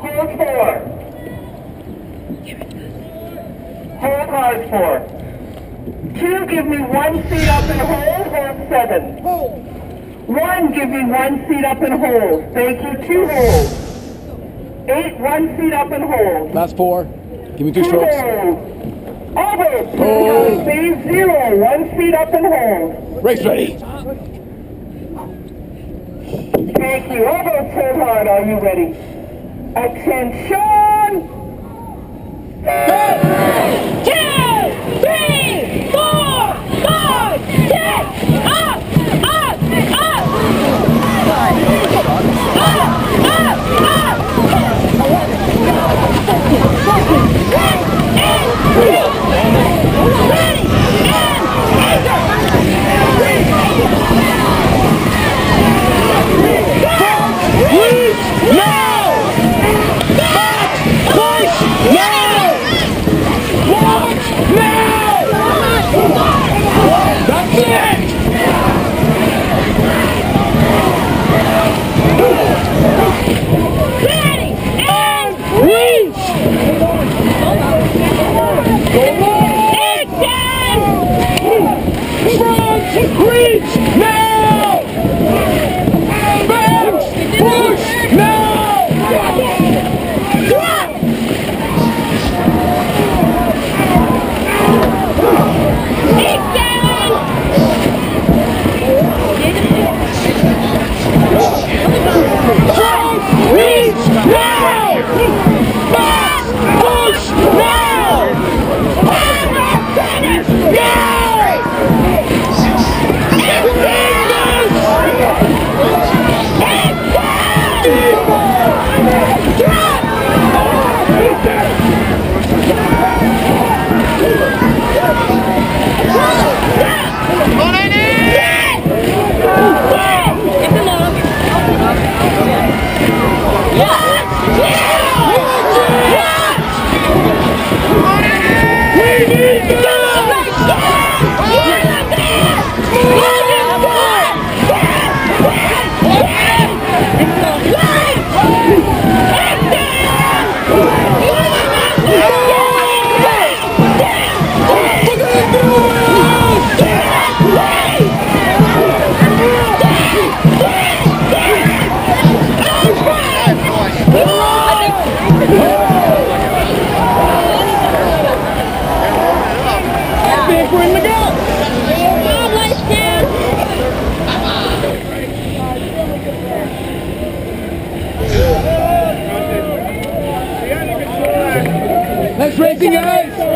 hold four. Hold hard four. Two, give me one seat up and hold, hold seven. One, give me one seat up and hold. Thank you, two hold. Eight, one seat up and hold. Last four. Give me two Two strokes. hold. Over, Hold. hold, phase zero, one seat up and hold. Race ready. Thank you. Over, hold hard, are you ready? Attention! two, Ninguém!